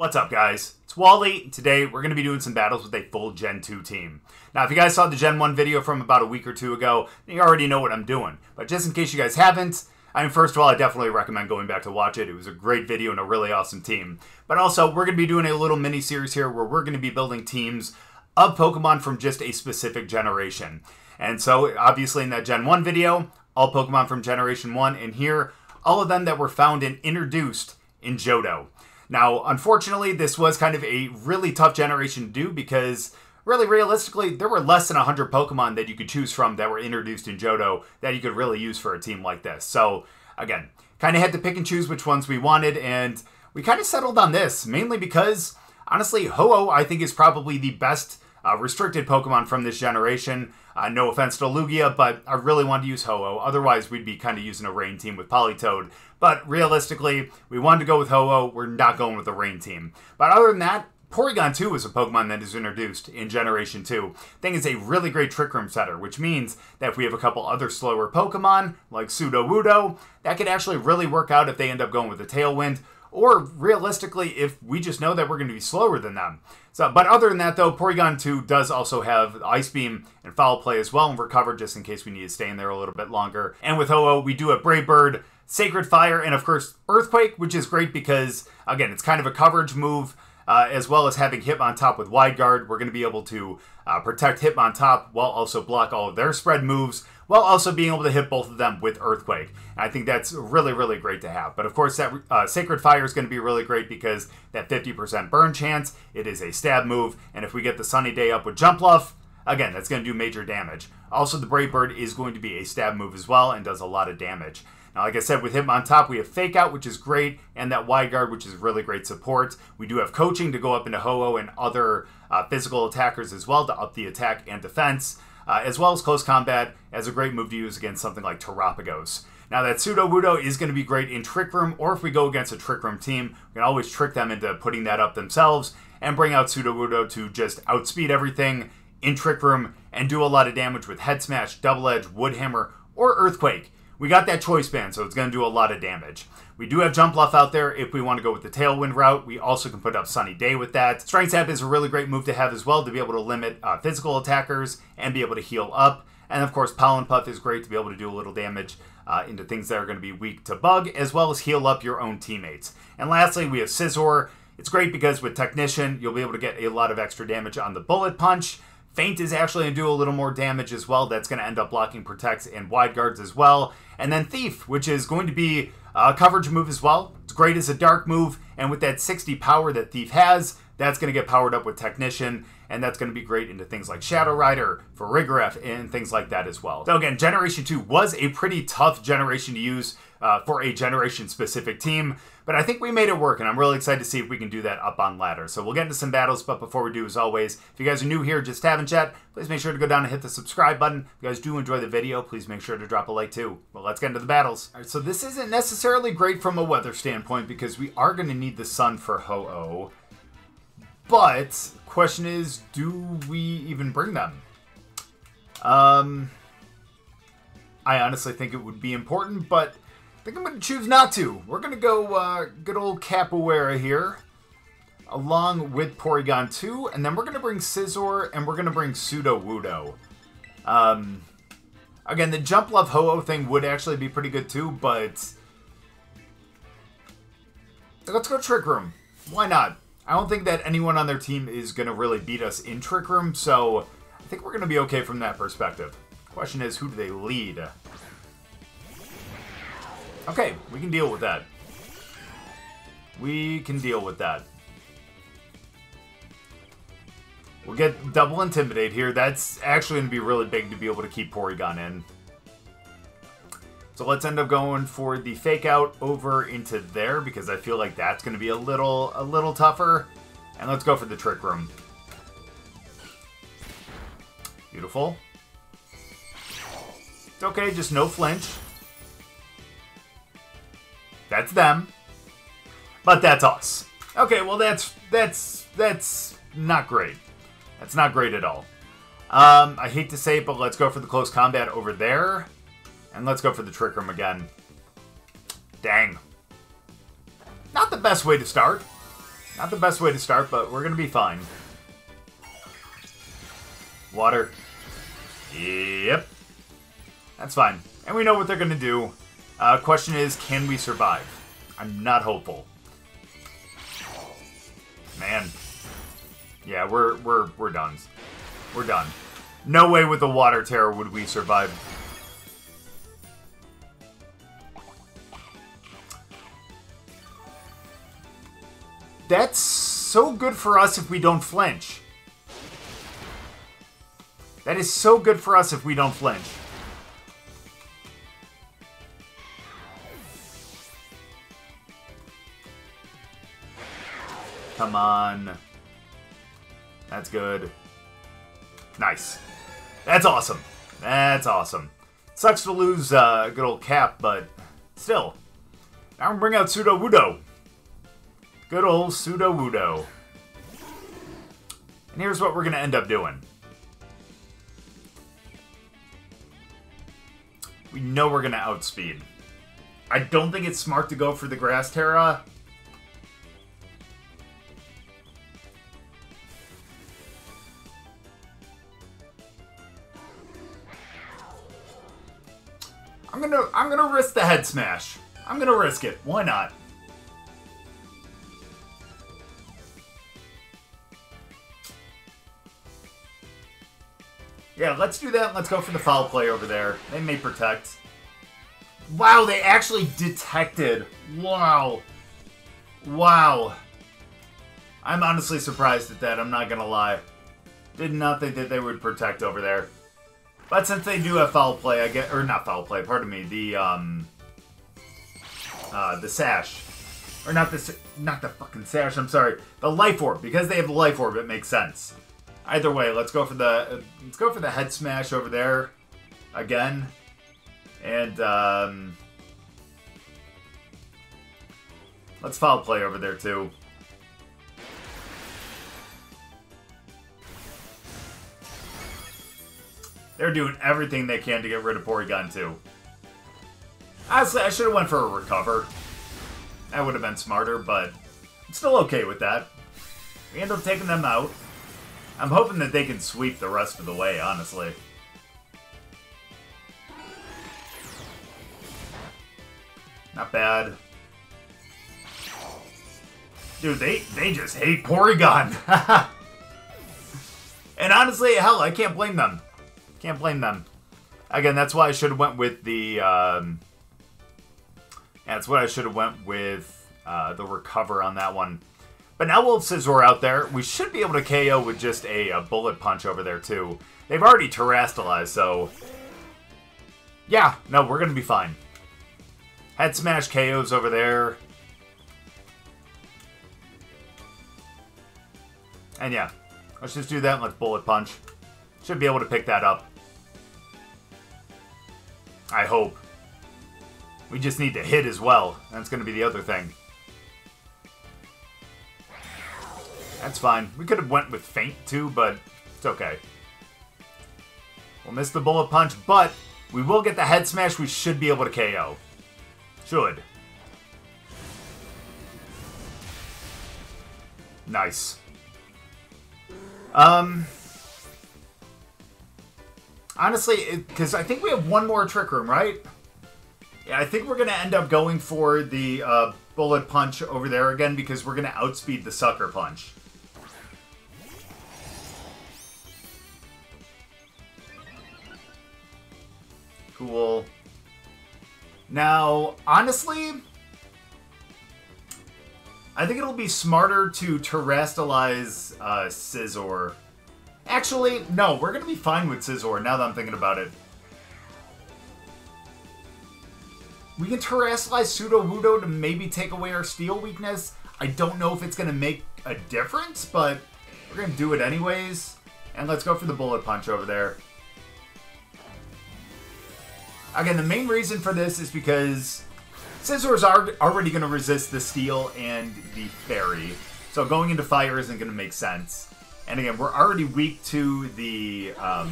What's up, guys? It's Wally. Today, we're going to be doing some battles with a full Gen 2 team. Now, if you guys saw the Gen 1 video from about a week or two ago, you already know what I'm doing. But just in case you guys haven't, I mean, first of all, I definitely recommend going back to watch it. It was a great video and a really awesome team. But also, we're going to be doing a little mini series here where we're going to be building teams of Pokemon from just a specific generation. And so, obviously, in that Gen 1 video, all Pokemon from Generation 1, and here, all of them that were found and introduced in Johto. Now, unfortunately, this was kind of a really tough generation to do because really realistically, there were less than 100 Pokemon that you could choose from that were introduced in Johto that you could really use for a team like this. So, again, kind of had to pick and choose which ones we wanted, and we kind of settled on this, mainly because, honestly, Ho-Oh, I think, is probably the best uh, restricted Pokemon from this generation. Uh, no offense to Lugia, but I really wanted to use Ho-Oh. Otherwise, we'd be kind of using a Rain team with Politoed. But realistically, we wanted to go with Ho-Oh. We're not going with the Rain team. But other than that, Porygon 2 is a Pokemon that is introduced in Generation 2. Thing is a really great Trick Room setter, which means that if we have a couple other slower Pokemon, like Sudowoodo, that could actually really work out if they end up going with the Tailwind, or realistically, if we just know that we're going to be slower than them. So, but other than that, though, Porygon 2 does also have Ice Beam and Foul Play as well, and Recover just in case we need to stay in there a little bit longer. And with Ho-Oh, we do have Brave Bird, Sacred Fire, and of course, Earthquake, which is great because, again, it's kind of a coverage move. Uh, as well as having Hitmontop with Wide Guard, we're going to be able to uh, protect Hitmontop while also block all of their spread moves, while also being able to hit both of them with Earthquake. And I think that's really, really great to have. But of course, that uh, Sacred Fire is going to be really great because that 50% burn chance, it is a stab move, and if we get the Sunny Day up with Jumpluff, again, that's going to do major damage. Also, the Brave Bird is going to be a stab move as well and does a lot of damage. Now, like I said, with Hitmontop, we have Fake Out, which is great, and that Wide Guard, which is really great support. We do have Coaching to go up into Ho-Oh and other uh, physical attackers as well to up the attack and defense, uh, as well as Close Combat as a great move to use against something like Terapagos. Now, that pseudo Sudowoodo is going to be great in Trick Room, or if we go against a Trick Room team, we can always trick them into putting that up themselves and bring out pseudo Sudowoodo to just outspeed everything in Trick Room and do a lot of damage with Head Smash, Double Edge, Wood Hammer, or Earthquake. We got that choice band, so it's going to do a lot of damage. We do have Jumpluff out there if we want to go with the Tailwind route. We also can put up Sunny Day with that. Strength Sap is a really great move to have as well to be able to limit uh, physical attackers and be able to heal up. And of course, Pollen Puff is great to be able to do a little damage uh, into things that are going to be weak to bug, as well as heal up your own teammates. And lastly, we have Scizor. It's great because with Technician, you'll be able to get a lot of extra damage on the Bullet Punch. Feint is actually going to do a little more damage as well. That's going to end up blocking protects and wide guards as well. And then Thief, which is going to be a coverage move as well. It's great as a dark move, and with that 60 power that Thief has, that's going to get powered up with Technician, and that's going to be great into things like Shadow Rider, Farigiraf, and things like that as well. So again, Generation 2 was a pretty tough generation to use uh, for a generation-specific team, but I think we made it work, and I'm really excited to see if we can do that up on ladder. So we'll get into some battles, but before we do, as always, if you guys are new here, just having chat, please make sure to go down and hit the subscribe button. If you guys do enjoy the video, please make sure to drop a like too. Well, let's get into the battles. All right, so this isn't necessarily great from a weather standpoint because we are going to need the sun for Ho-Oh. But, question is, do we even bring them? Um, I honestly think it would be important, but think I'm going to choose not to. We're going to go uh, good old Capoeira here, along with Porygon 2, and then we're going to bring Scizor, and we're going to bring Sudowoodo. Um, again, the Jumpluff Ho-Oh thing would actually be pretty good too, but... Let's go Trick Room. Why not? I don't think that anyone on their team is going to really beat us in Trick Room, so I think we're going to be okay from that perspective. Question is, who do they lead? Okay, we can deal with that. We can deal with that. We'll get double Intimidate here. That's actually going to be really big to be able to keep Porygon in. So let's end up going for the Fake Out over into there because I feel like that's going to be a little, a little tougher. And let's go for the Trick Room. Beautiful. It's okay, just no flinch. That's them. But that's us. Okay, well that's that's that's not great. That's not great at all. Um, I hate to say it, but let's go for the close combat over there. And let's go for the Trick Room again. Dang. Not the best way to start. Not the best way to start, but we're going to be fine. Water. Yep. That's fine. And we know what they're going to do. Uh, question is, can we survive? I'm not hopeful. Man. Yeah, we're we're we're done. We're done. No way with the water Tera would we survive. That's so good for us if we don't flinch. That is so good for us if we don't flinch. Come on. That's good. Nice. That's awesome. That's awesome. Sucks to lose uh, good old Cap, but still. Now I'm gonna bring out Sudowoodo. Good old Sudowoodo. And here's what we're gonna end up doing. We know we're gonna outspeed. I don't think it's smart to go for the Grass Tera. I'm gonna I'm gonna risk the head smash. I'm gonna risk it. Why not? Yeah, let's do that. Let's go for the foul play over there. They may protect. Wow, they actually detected. Wow. Wow. I'm honestly surprised at that, I'm not gonna lie. Did not think that they would protect over there. But since they do have foul play, I get or not foul play, pardon me, the um uh the sash. Or not the not the fucking sash, I'm sorry. The life orb. Because they have the life orb, it makes sense. Either way, let's go for the let's go for the head smash over there again. And um Let's foul play over there too. They're doing everything they can to get rid of Porygon too. Honestly, I should have went for a recover. That would have been smarter, but I'm still okay with that. We end up taking them out. I'm hoping that they can sweep the rest of the way, honestly. Not bad. Dude, they, they just hate Porygon. and honestly, hell, I can't blame them. Can't blame them. Again, that's why I should have went with the... Um, that's what I should have went with uh, the recover on that one. But now have Scizor out there. We should be able to KO with just a, a bullet punch over there, too. They've already terastallized, so... Yeah, no, we're to be fine. Head smash KOs over there. And yeah, let's just do that let's bullet punch. Should be able to pick that up. I hope. We just need to hit as well. That's going to be the other thing. That's fine. We could have went with Feint too, but it's okay. We'll miss the bullet punch, but we will get the head smash. We should be able to KO. Should. Nice. Um, honestly, because I think we have one more Trick Room, right? Yeah, I think we're going to end up going for the uh, Bullet Punch over there again because we're going to outspeed the Sucker Punch. Cool. Now, honestly, I think it'll be smarter to terastallize uh, Scizor. Actually, no, we're going to be fine with Scizor now that I'm thinking about it. We can Terastallize Pseudo Sudowoodo to maybe take away our Steel weakness. I don't know if it's going to make a difference, but we're going to do it anyways. And let's go for the Bullet Punch over there. Again, the main reason for this is because Scizor's already going to resist the Steel and the Fairy. So going into Fire isn't going to make sense. And again, we're already weak to the um,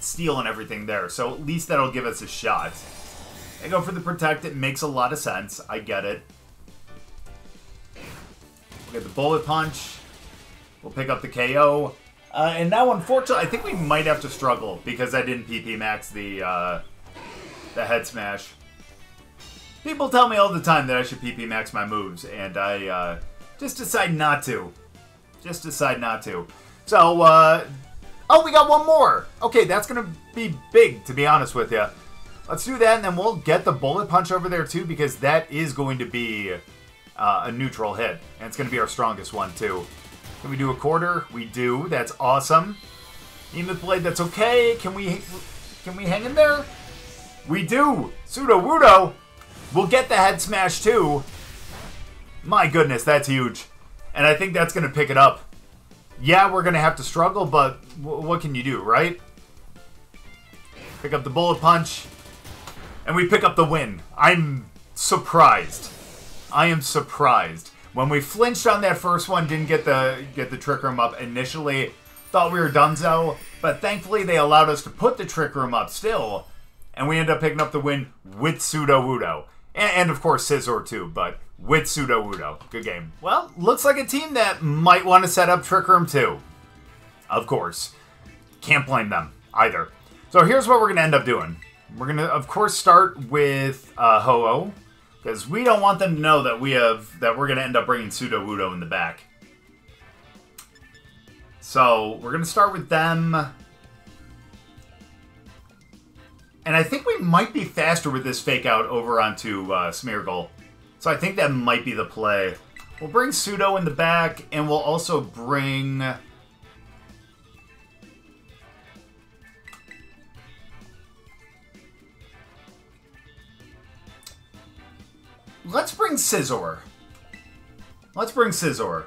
Steel and everything there. So at least that'll give us a shot. I go for the Protect. It makes a lot of sense. I get it. We'll get the bullet punch. We'll pick up the KO. Uh, and now, unfortunately, I think we might have to struggle because I didn't PP max the uh, the head smash. People tell me all the time that I should PP max my moves, and I uh, just decide not to. Just decide not to. So, uh, oh, we got one more. Okay, that's gonna be big, to be honest with you. Let's do that, and then we'll get the bullet punch over there too, because that is going to be uh, a neutral hit, and it's gonna be our strongest one too. Can we do a quarter? We do. That's awesome. Behemoth Blade, that's okay. Can we can we hang in there? We do. Sudowoodo! We'll get the head smash too. My goodness, that's huge. And I think that's going to pick it up. Yeah, we're going to have to struggle, but what can you do, right? Pick up the bullet punch. And we pick up the win. I'm surprised. I am surprised. When we flinched on that first one, didn't get the get the trick room up initially, thought we were donezo, but thankfully they allowed us to put the trick room up still, and we end up picking up the win with Sudowoodo. And, and of course Scizor too, but with Sudowoodo. Good game. Well, looks like a team that might want to set up Trick Room too. Of course. Can't blame them either. So here's what we're going to end up doing. We're going to, of course, start with uh, Ho-Oh because we don't want them to know that we have that we're going to end up bringing Sudowoodo in the back. So we're going to start with them. And I think we might be faster with this fake out over onto uh, Smeargle. So I think that might be the play. We'll bring Pseudo in the back, and we'll also bring... Let's bring Scizor. Let's bring Scizor.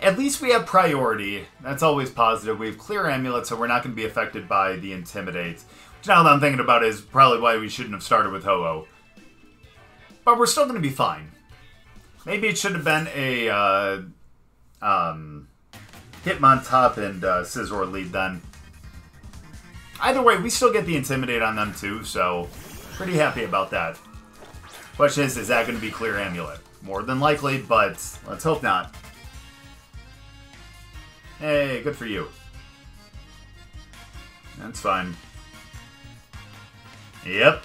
At least we have priority. That's always positive. We have clear amulet, so we're not going to be affected by the intimidate. Which now that I'm thinking about is probably why we shouldn't have started with Ho-Oh. But we're still going to be fine. Maybe it should have been a uh, um, Hitmontop and uh, Scizor lead then. Either way, we still get the Intimidate on them too, so pretty happy about that. Question is, is that going to be Clear Amulet? More than likely, but let's hope not. Hey, good for you. That's fine. Yep.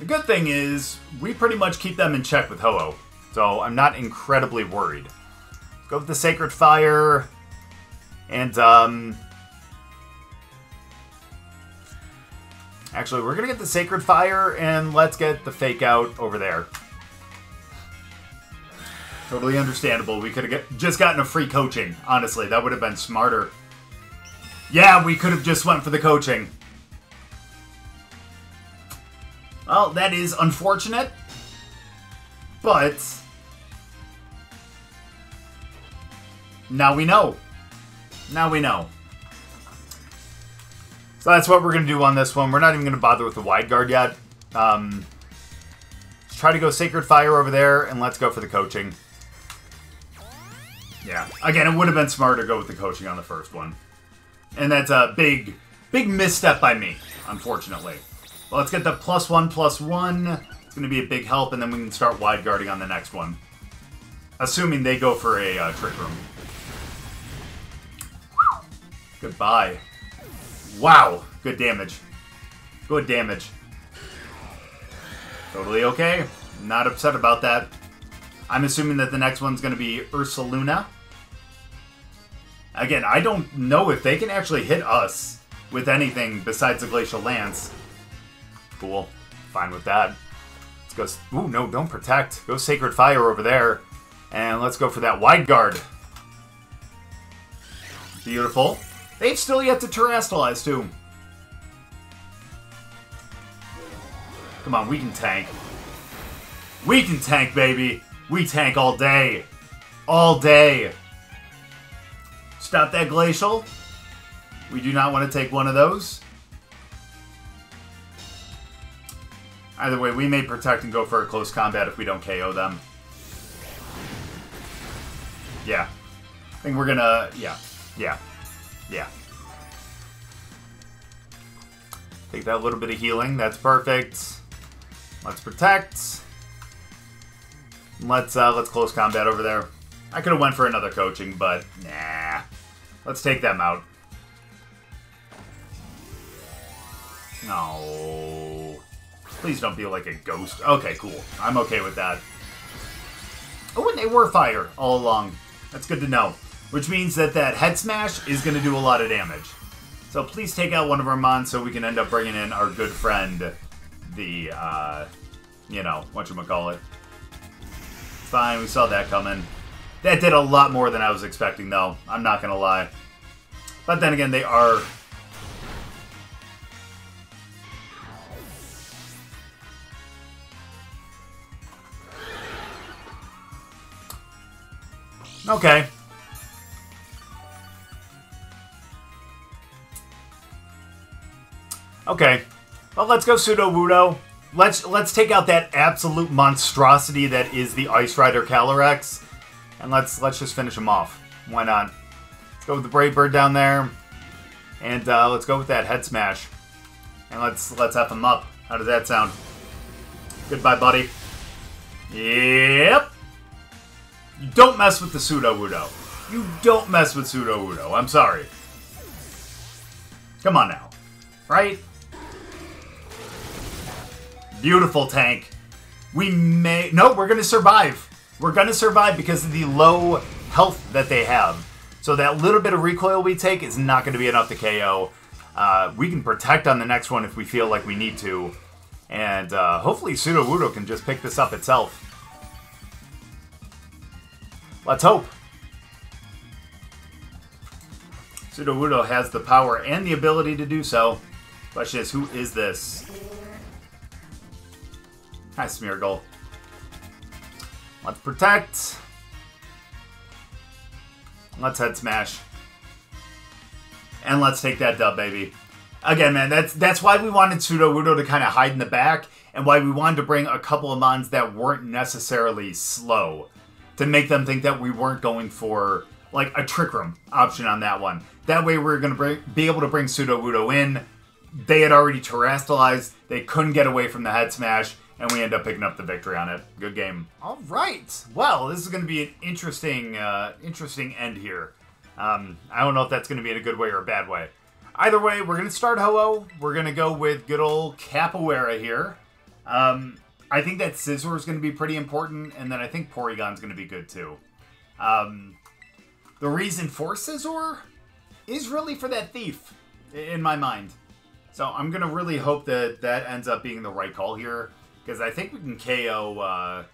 The good thing is, we pretty much keep them in check with Ho-Oh, so I'm not incredibly worried. Go with the Sacred Fire, and, um... Actually, we're gonna get the Sacred Fire, and let's get the Fake Out over there. Totally understandable. We could have just gotten a free coaching. Honestly, that would have been smarter. Yeah, we could have just went for the coaching. Well, that is unfortunate. But... Now we know. Now we know. So that's what we're going to do on this one. We're not even going to bother with the wide guard yet. Um, let's try to go Sacred Fire over there, and let's go for the coaching. Yeah. Again, it would have been smarter to go with the coaching on the first one. And that's a big, big misstep by me, unfortunately. Well, let's get the plus one, plus one. It's going to be a big help, and then we can start wide guarding on the next one. Assuming they go for a uh, trick room. Goodbye. Wow. Good damage. Good damage. Totally okay. Not upset about that. I'm assuming that the next one's going to be Ursaluna. Again, I don't know if they can actually hit us with anything besides the Glacial Lance. Cool. Fine with that. Let's go. Ooh, no, don't protect. Go Sacred Fire over there. And let's go for that Wide Guard. Beautiful. They've still yet to Terastallize, too. Come on, we can tank. We can tank, baby. We tank all day. All day. Stop that Glacial. We do not want to take one of those. Either way, we may protect and go for a close combat if we don't KO them. Yeah. I think we're gonna... Yeah. Yeah. Yeah. Take that little bit of healing. That's perfect. Let's protect. Let's uh, let's close combat over there. I could have went for another coaching, but nah. Let's take them out. No. Please don't be like a ghost. Okay, cool. I'm okay with that. Oh, and they were fire all along. That's good to know. Which means that that head smash is going to do a lot of damage. So please take out one of our mons so we can end up bringing in our good friend, the, uh, you know, whatchamacallit. Fine, we saw that coming. That did a lot more than I was expecting, though. I'm not going to lie. But then again, they are Okay. Okay. Well, let's go Sudowoodo. Let's let's take out that absolute monstrosity that is the Ice Rider Calyrex, and let's let's just finish him off. Why not? Let's go with the Brave Bird down there, and uh, let's go with that Head Smash, and let's let's F him up. How does that sound? Goodbye, buddy. Yep. You don't mess with the Sudowoodo. You don't mess with Sudowoodo. I'm sorry. Come on now. Right? Beautiful tank. We may... No, we're going to survive. We're going to survive because of the low health that they have. So that little bit of recoil we take is not going to be enough to KO. Uh, we can protect on the next one if we feel like we need to. And uh, hopefully Sudowoodo can just pick this up itself. Let's hope. Sudowoodo has the power and the ability to do so. Question is, who is this? Hi, Smeargle. Let's protect. Let's head smash. And let's take that dub, baby. Again, man, that's that's why we wanted Sudowoodo to kind of hide in the back, and why we wanted to bring a couple of mons that weren't necessarily slow to make them think that we weren't going for like a trick room option on that one. That way, we are going to be able to bring Sudowoodo in. They had already terastallized. They couldn't get away from the head smash, and we end up picking up the victory on it. Good game. All right. Well, this is going to be an interesting, uh, interesting end here. Um, I don't know if that's going to be in a good way or a bad way. Either way, we're going to start Ho-Oh. We're going to go with good old Capoeira here. Um, I think that Scizor is going to be pretty important, and then I think Porygon's going to be good too. Um, the reason for Scizor is really for that Thief, in my mind. So I'm going to really hope that that ends up being the right call here, because I think we can KO uh,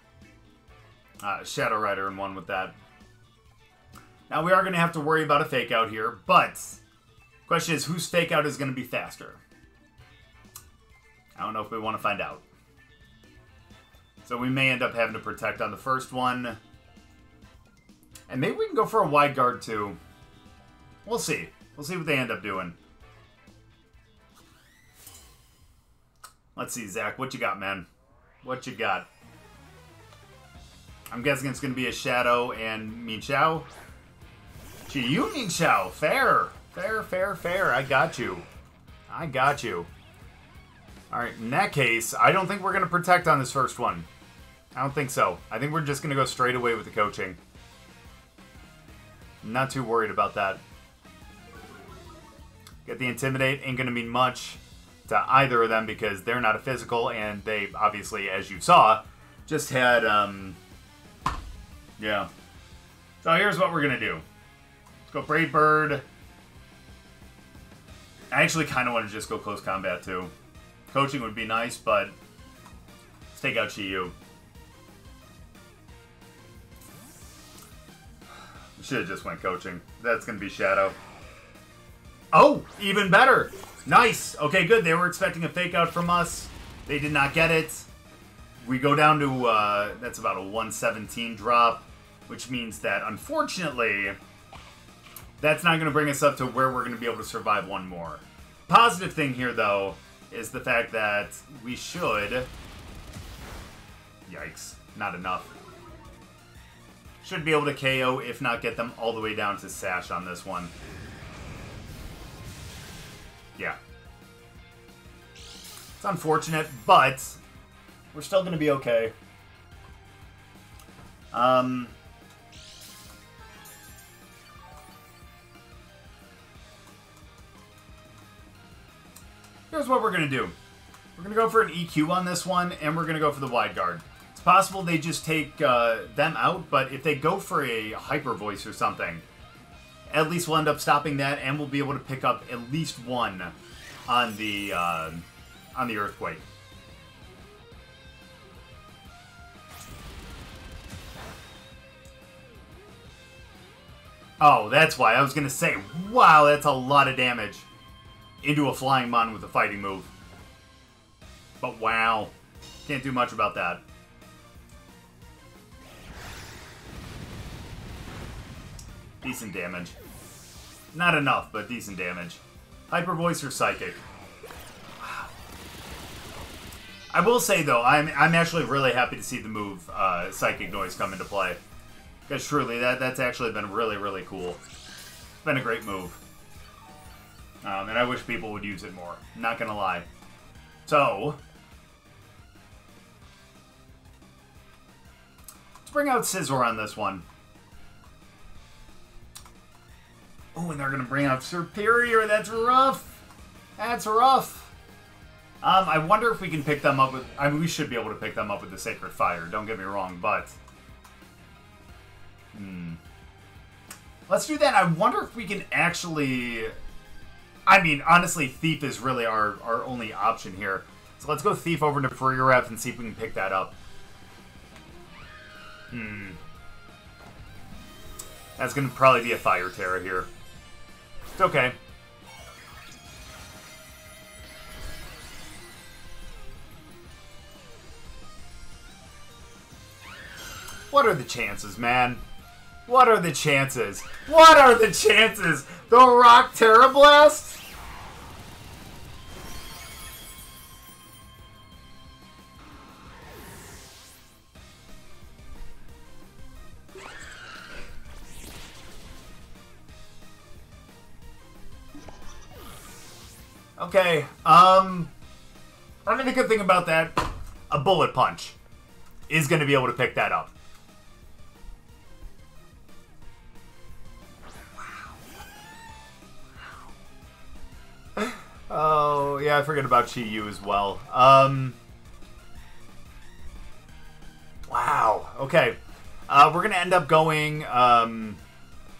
uh, Shadow Rider in one with that. Now we are going to have to worry about a fake out here, but question is whose fake out is going to be faster? I don't know if we want to find out. So we may end up having to protect on the first one. And maybe we can go for a wide guard too. We'll see. We'll see what they end up doing. Let's see, Zach. What you got, man? What you got? I'm guessing it's going to be a Shadow and Mienshao. Gee, you Mienshao. Fair. Fair, fair, fair. I got you. I got you. Alright, in that case, I don't think we're going to protect on this first one. I don't think so. I think we're just going to go straight away with the coaching. Not too worried about that. Get the Intimidate ain't going to mean much to either of them because they're not a physical, and they obviously, as you saw, just had, um, yeah. So here's what we're going to do. Let's go Brave Bird. I actually kind of want to just go close combat, too. Coaching would be nice, but let's take out Chi-Yu. Should have just went coaching. That's going to be Shadow. Oh, even better. Nice. Okay, good. They were expecting a fake out from us. They did not get it. We go down to, uh, that's about a 117 drop, which means that, unfortunately, that's not going to bring us up to where we're going to be able to survive one more. Positive thing here, though, is the fact that we should... Yikes. Not enough. Should be able to KO, if not get them all the way down to Sash on this one. Yeah. It's unfortunate, but we're still going to be okay. Um, here's what we're going to do. We're going to go for an EQ on this one, and we're going to go for the wide guard. Possible they just take uh, them out, but if they go for a hyper voice or something, at least we'll end up stopping that, and we'll be able to pick up at least one on the uh, on the earthquake. Oh, that's why. I was going to say, wow, that's a lot of damage into a flying mon with a fighting move. But wow, can't do much about that. Decent damage. Not enough, but decent damage. Hyper Voice or Psychic? I will say, though, I'm, I'm actually really happy to see the move uh, Psychic Noise come into play. Because truly, that, that's actually been really, really cool. It's been a great move. Um, and I wish people would use it more. Not gonna lie. So... Let's bring out Scizor on this one. Oh, and they're gonna bring out Superior. That's rough. That's rough. Um, I wonder if we can pick them up with... I mean, we should be able to pick them up with the Sacred Fire. Don't get me wrong, but... Hmm. Let's do that. I wonder if we can actually... I mean, honestly, Thief is really our, our only option here. So let's go Thief over to Farigiraf and see if we can pick that up. Hmm. That's going to probably be a Fire Tera here. It's okay. What are the chances, man? What are the chances? What are the chances? The Rock Tera Okay, um... I mean, the good thing about that, a Bullet Punch is going to be able to pick that up. Wow. Oh, yeah, I forget about Chi Yu as well. Um... Wow, okay. Uh, we're going to end up going... Um,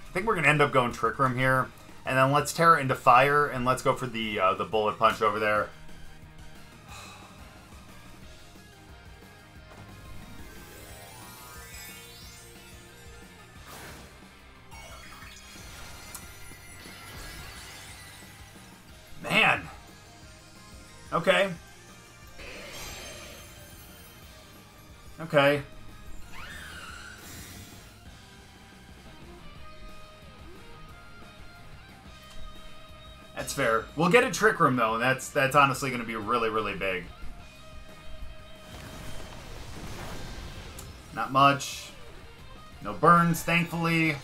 I think we're going to end up going Trick Room here. And then let's tear it into fire, and let's go for the uh, the bullet punch over there. Man. Okay. Okay. That's fair. We'll get a Trick Room, though, and that's, that's honestly going to be really, really big. Not much. No burns, thankfully.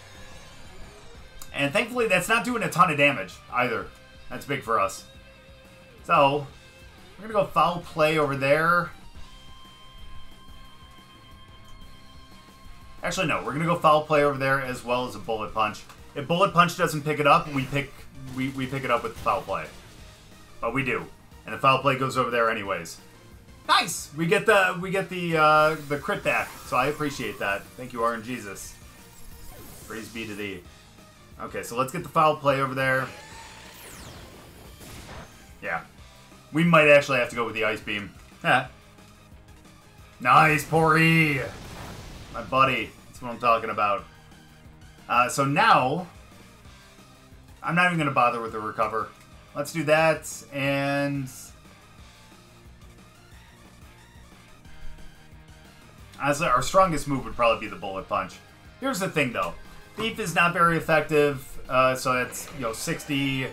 And thankfully, that's not doing a ton of damage, either. That's big for us. So, we're going to go Foul Play over there. Actually, no. We're going to go Foul Play over there as well as a Bullet Punch. If Bullet Punch doesn't pick it up, we pick we, we pick it up with foul play. But we do. And the foul play goes over there anyways. Nice! We get the we get the uh, the crit back, so I appreciate that. Thank you, RNGesus. Praise be to thee. Okay, so let's get the foul play over there. Yeah. We might actually have to go with the ice beam. Yeah. Nice, Pori! My buddy. That's what I'm talking about. Uh, so now, I'm not even going to bother with the recover. Let's do that, and... Honestly, our strongest move would probably be the Bullet Punch. Here's the thing, though. Thief is not very effective, uh, so that's, you know, 60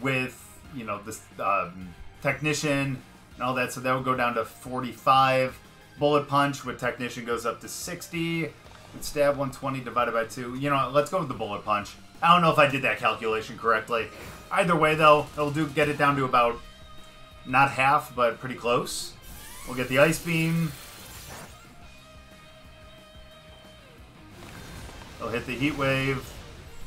with, you know, this um, Technician and all that, so that would go down to 45. Bullet Punch with Technician goes up to 60. And stab 120 divided by 2. You know, let's go with the Bullet Punch. I don't know if I did that calculation correctly. Either way, though, it'll do get it down to about not half, but pretty close. We'll get the Ice Beam. It'll hit the Heat Wave.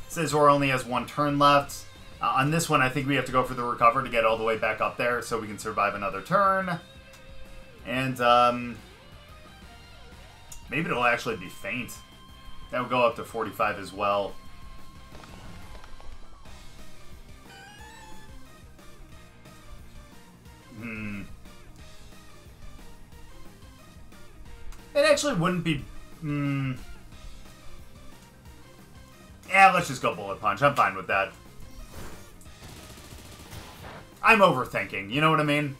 Scizor only has one turn left. Uh, on this one, I think we have to go for the recover to get all the way back up there so we can survive another turn. And, um... Maybe it'll actually be Feint. That will go up to 45 as well. Hmm. It actually wouldn't be... Hmm. Yeah, let's just go Bullet Punch. I'm fine with that. I'm overthinking, you know what I mean?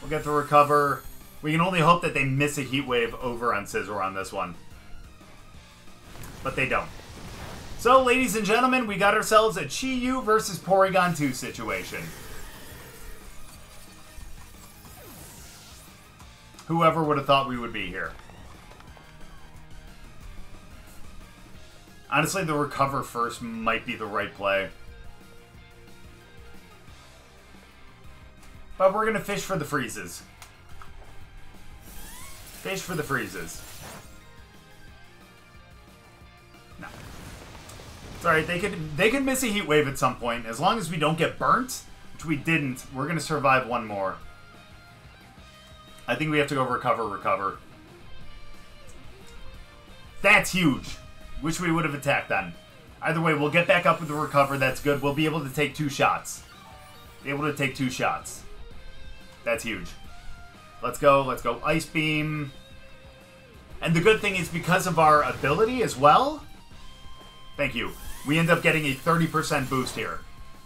We'll get the recover. We can only hope that they miss a Heat Wave over on Scizor on this one. But they don't. So, ladies and gentlemen, we got ourselves a Chi-Yu versus Porygon 2 situation. Whoever would have thought we would be here. Honestly, the recover first might be the right play. But we're going to fish for the freezes. Fish for the freezes. No. Alright, they could they could miss a heat wave at some point. As long as we don't get burnt, which we didn't, we're gonna survive one more. I think we have to go recover, recover. That's huge. Wish we would have attacked then. Either way, we'll get back up with the recover. That's good. We'll be able to take two shots. Be able to take two shots. That's huge. Let's go. Let's go. Ice Beam. And the good thing is because of our ability as well, thank you, we end up getting a 30% boost here.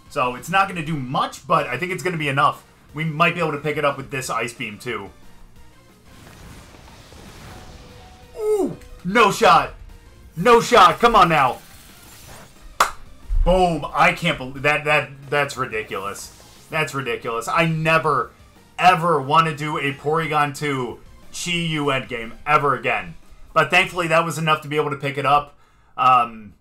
So it's not going to do much, but I think it's going to be enough. We might be able to pick it up with this Ice Beam too. No shot! No shot! Come on now! Boom! I can't believe that. That that's ridiculous. That's ridiculous. I never ever want to do a Porygon 2 Chi-Yu endgame ever again. But thankfully, that was enough to be able to pick it up. Um,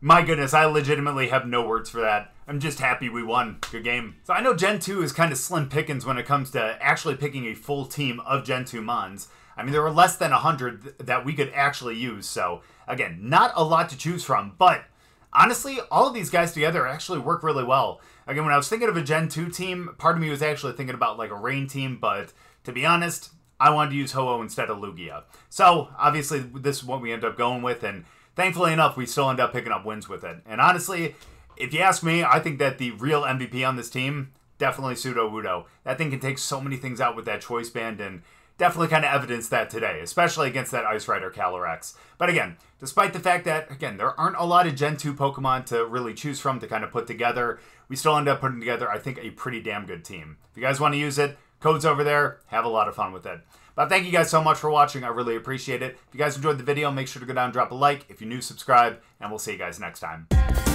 my goodness, I legitimately have no words for that. I'm just happy we won. Good game. So I know Gen 2 is kind of slim pickings when it comes to actually picking a full team of Gen 2 Mons. I mean, there were less than 100 that we could actually use. So, again, not a lot to choose from. But honestly, all of these guys together actually work really well. Again, when I was thinking of a Gen 2 team, part of me was actually thinking about like a Rain team, but to be honest, I wanted to use Ho-Oh instead of Lugia. So, obviously, this is what we end up going with, and thankfully enough, we still end up picking up wins with it. And honestly, if you ask me, I think that the real MVP on this team, definitely Sudowoodo. That thing can take so many things out with that choice band, and definitely kind of evidenced that today, especially against that Ice Rider Calyrex. But again, despite the fact that, again, there aren't a lot of Gen 2 Pokemon to really choose from to kind of put together, we still end up putting together, I think, a pretty damn good team. If you guys want to use it, code's over there. Have a lot of fun with it. But thank you guys so much for watching. I really appreciate it. If you guys enjoyed the video, make sure to go down and drop a like. If you're new, subscribe, and we'll see you guys next time.